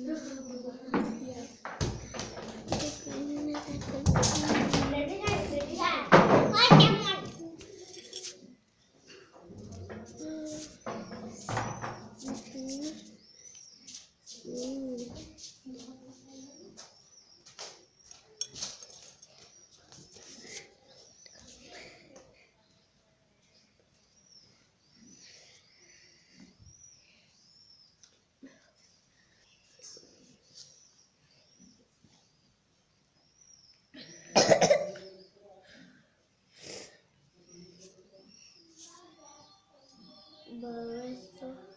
Mm-hmm. Burst.